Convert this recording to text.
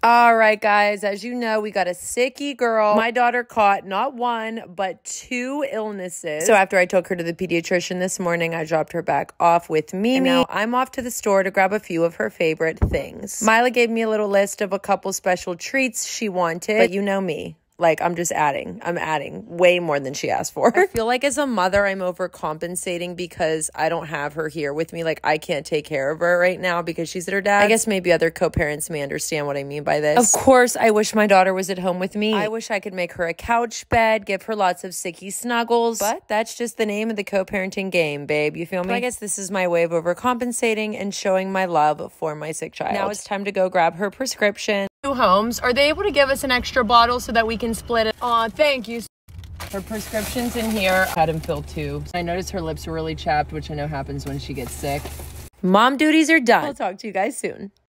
All right, guys, as you know, we got a sicky girl. My daughter caught not one, but two illnesses. So after I took her to the pediatrician this morning, I dropped her back off with Mimi. And now I'm off to the store to grab a few of her favorite things. Mila gave me a little list of a couple special treats she wanted, but you know me. Like I'm just adding. I'm adding way more than she asked for. I feel like as a mother I'm overcompensating because I don't have her here with me. Like I can't take care of her right now because she's at her dad. I guess maybe other co-parents may understand what I mean by this. Of course, I wish my daughter was at home with me. I wish I could make her a couch bed, give her lots of sicky snuggles. But that's just the name of the co-parenting game, babe. You feel me? I guess this is my way of overcompensating and showing my love for my sick child. Now it's time to go grab her prescription homes. Are they able to give us an extra bottle so that we can split it? Aw, thank you. Her prescription's in here. Had him fill two. I noticed her lips were really chapped, which I know happens when she gets sick. Mom duties are done. I'll talk to you guys soon.